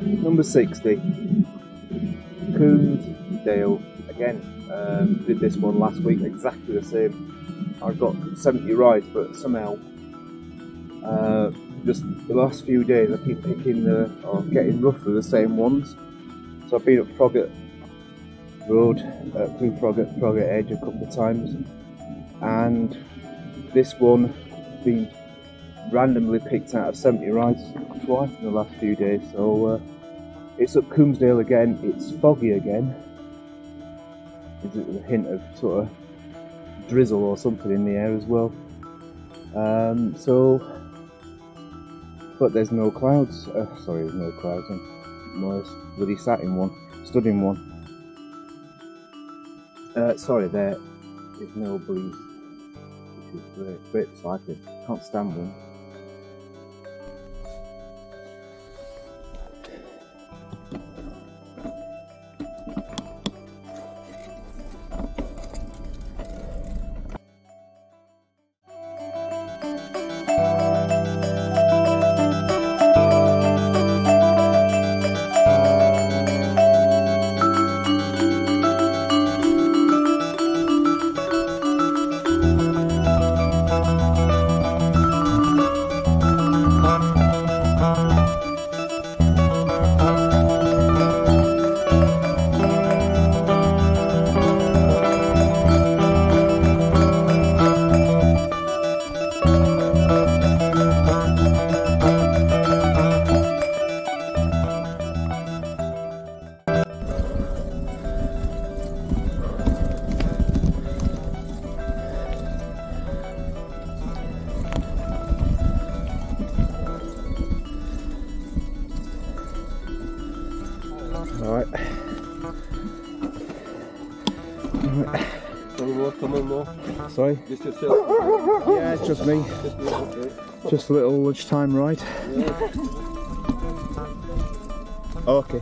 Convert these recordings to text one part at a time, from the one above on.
number 60. Coombsdale again. Um, did this one last week, exactly the same. I've got 70 rides, but somehow, uh, just the last few days, I keep picking the, or getting roughly the same ones. So I've been at Froggatt Road, uh, through Froggatt, Froggatt Edge a couple of times, and this one been randomly picked out of 70 rides twice in the last few days. So uh, it's up Coombsdale again. It's foggy again. It a hint of sort of drizzle or something in the air as well? Um, so, but there's no clouds. Uh, sorry, there's no clouds. I'm more bloody sat in one, stood in one. Uh, sorry, there is no breeze, which is great. Great. Can't stand one. Coming more? Sorry? Just yourself? Yeah, it's just me. Just okay. Just a little lunchtime ride. Yeah. Okay.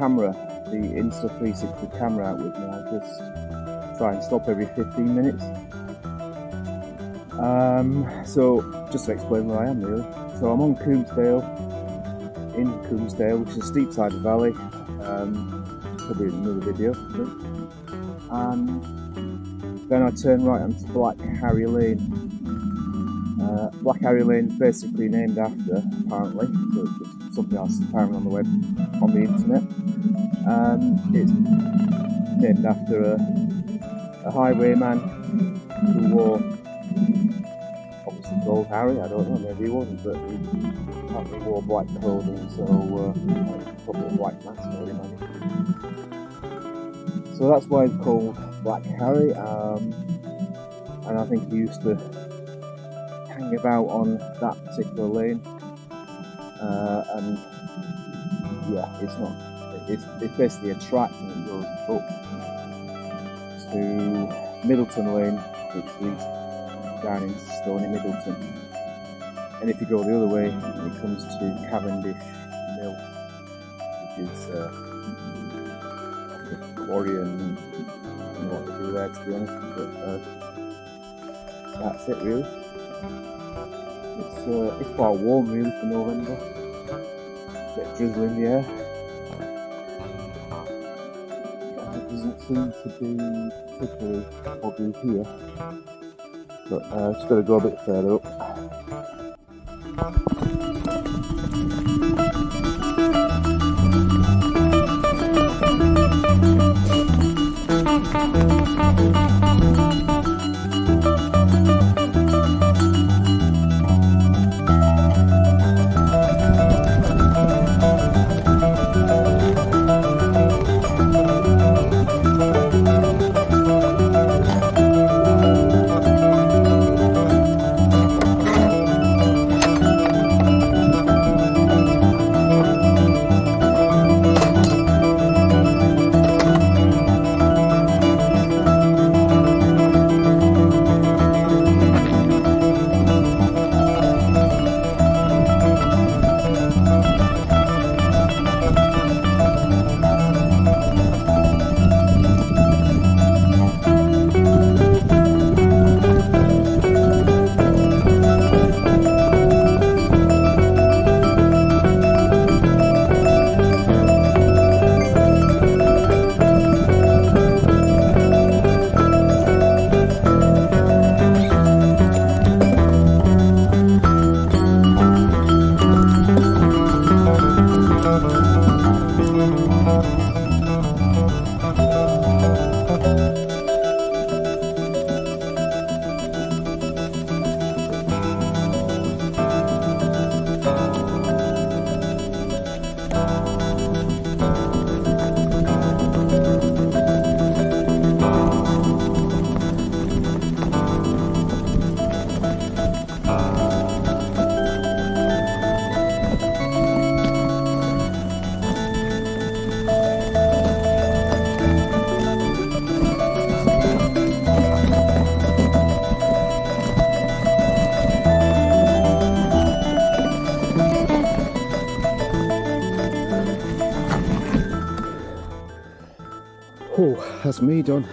Camera, the Insta360 camera out with me, I just try and stop every 15 minutes. Um, so, just to explain where I am really. So I'm on Coombsdale, in Coombsdale, which is a steep side of the valley. Um, probably another video. And then I turn right onto Black Harry Lane. Uh, Black Harry Lane is basically named after, apparently, so it's just something else apparently on the web, on the internet. Um, it's named after a, a highwayman who wore, obviously Gold Harry, I don't know, maybe he wasn't, but he apparently wore black clothing, so uh, probably a black mask, would. So that's why it's called Black Harry, um, and I think he used to hang about on that particular lane. Uh, and yeah, it's not. It's, basically a track that goes up to Middleton Lane, which leads down into Stony Middleton. And if you go the other way, it comes to Cavendish Mill, which is uh, the quarry and I don't know what to do there to be honest. But uh, that's it really. It's uh, it's quite warm really for November. A Bit drizzle in the air. seem to be particularly obvious here. But uh, just got to go a bit further up. Me done.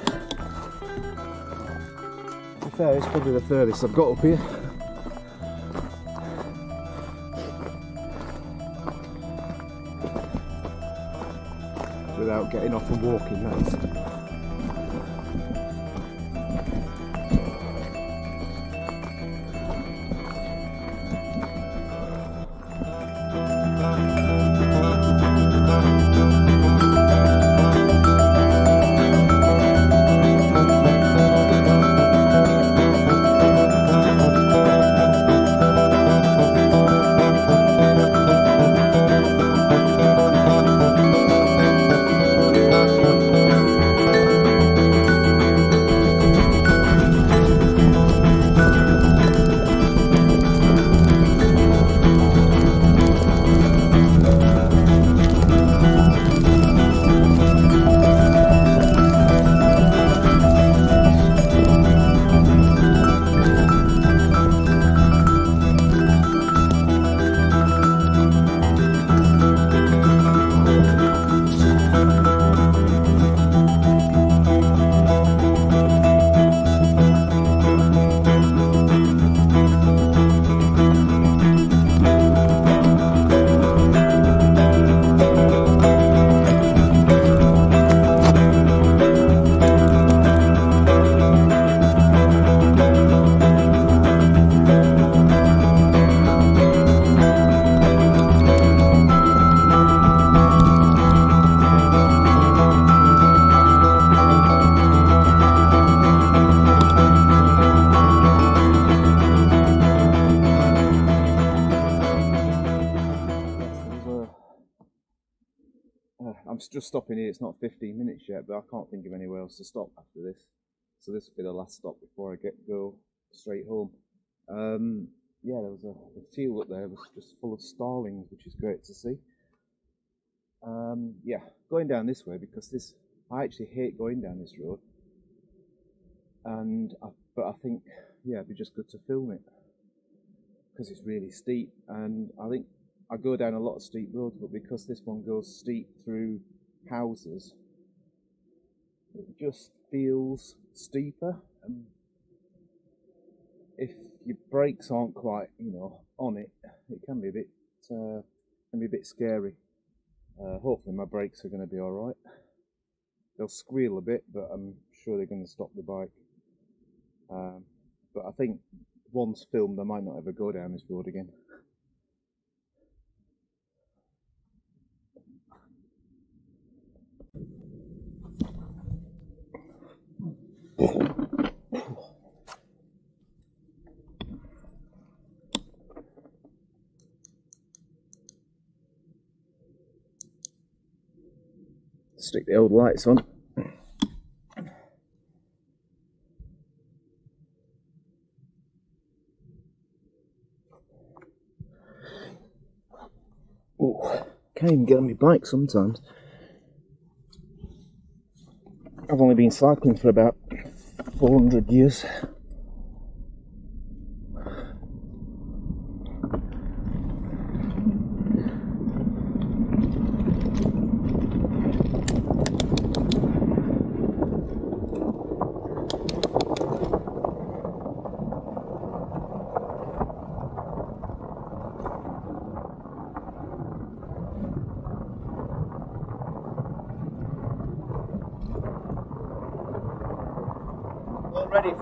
To be fair, it's probably the furthest I've got up here. Without getting off and walking, that is. I'm just stopping here. It's not 15 minutes yet, but I can't think of anywhere else to stop after this. So this will be the last stop before I get go straight home. Um, yeah, there was a, a field up there. Was just full of starlings, which is great to see. Um, yeah, going down this way because this I actually hate going down this road, and I, but I think yeah, it'd be just good to film it because it's really steep, and I think I go down a lot of steep roads, but because this one goes steep through houses, it just feels steeper. And if your brakes aren't quite, you know, on it, it can be a bit, uh, can be a bit scary. Uh, hopefully, my brakes are going to be all right. They'll squeal a bit, but I'm sure they're going to stop the bike. Um, but I think once filmed, I might not ever go down this road again. Stick the old lights on. Oh, can't even get on my bike sometimes. I've only been cycling for about 400 years.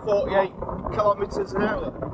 48 kilometres an hour.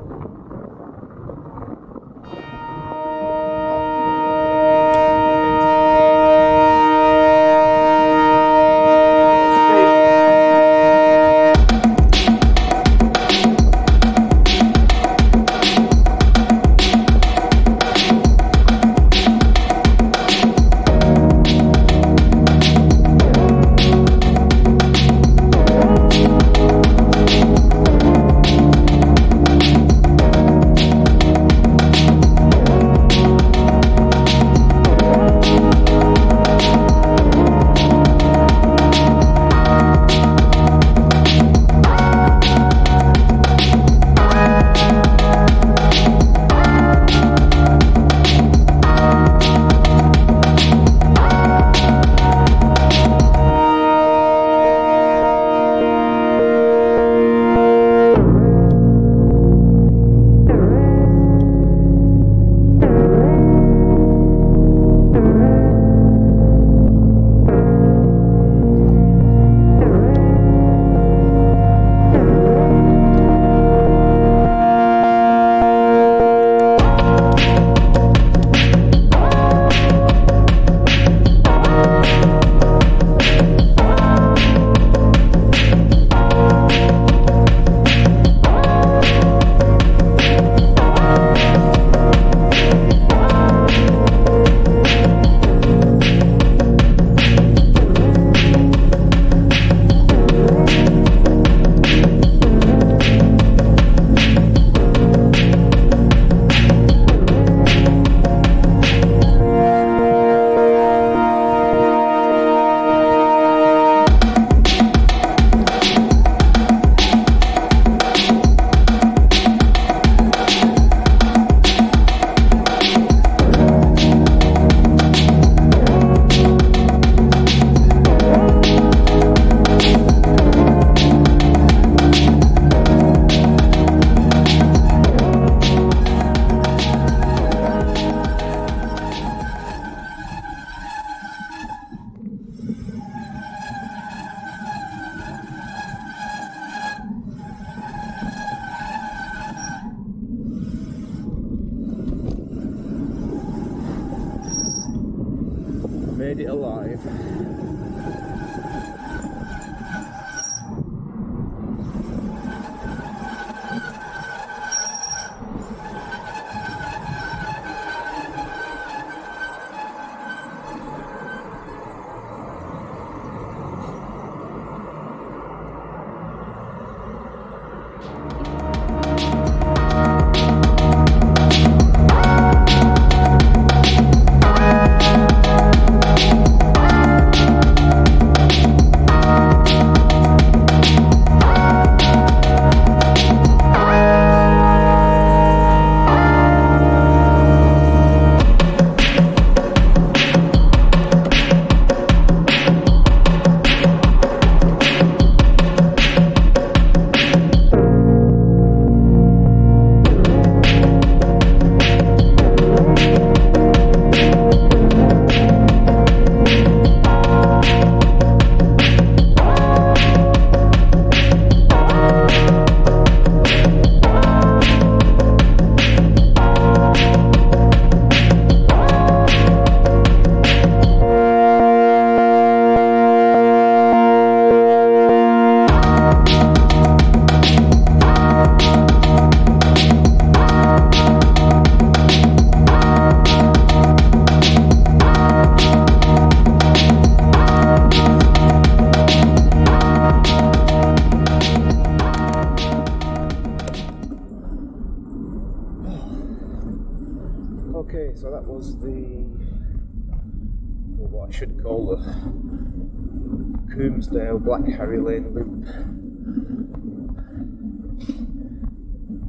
Coombsdale Black Harry Lane loop.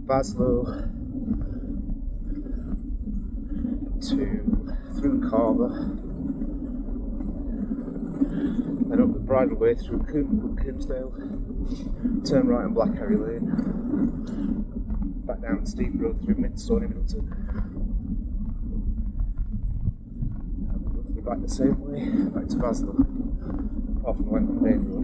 Baslow. To through Calver, then up the bridleway through Coombe, Coombsdale, turn right on Black Harry Lane, back down the steep road through Midstone in Middleton. back the same way, back to Baslow, off and went Main Road.